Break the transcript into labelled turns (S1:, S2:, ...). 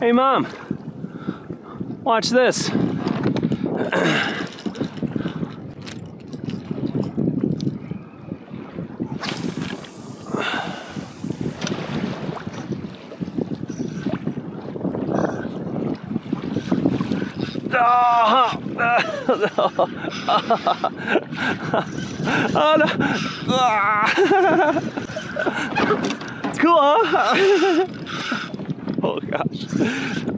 S1: Hey, mom. Watch this. Oh, no. It's cool, huh? oh gosh.